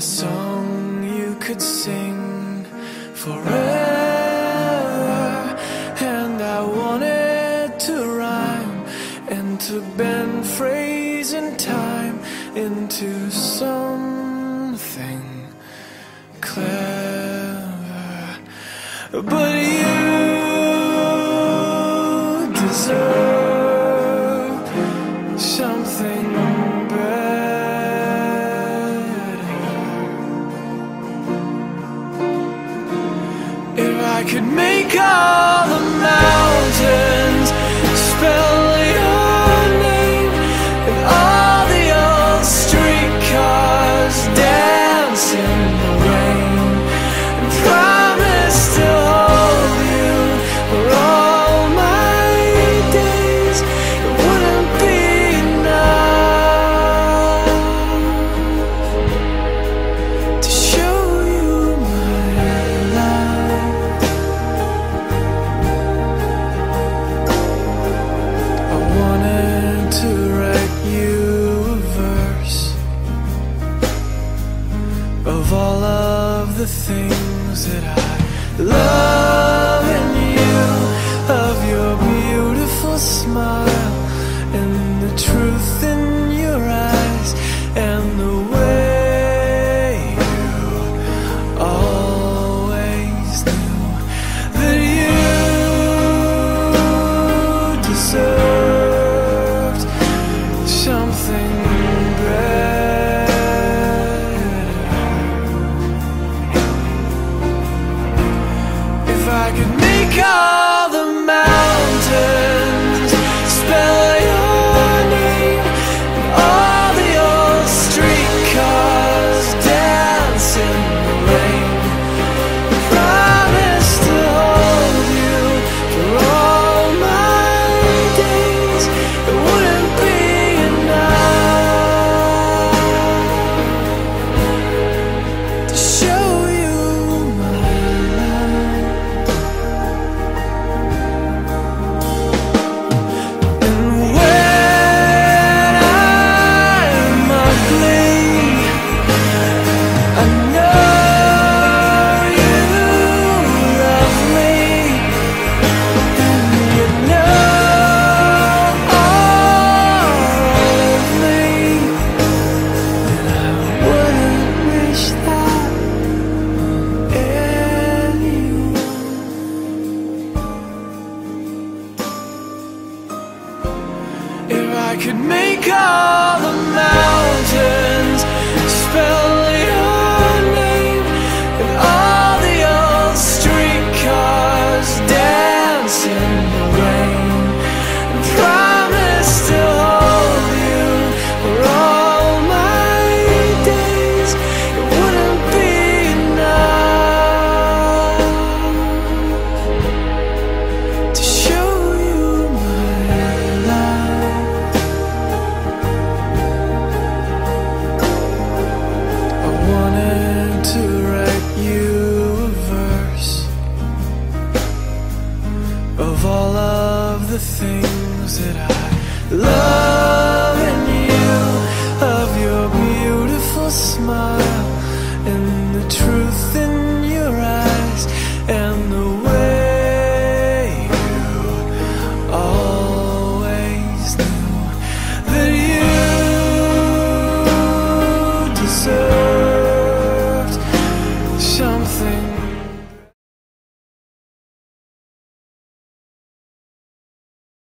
A song you could sing forever And I wanted to rhyme And to bend phrase and time Into something clever. But you deserve I could make all everything go. could make all the mountains spell the things that I love.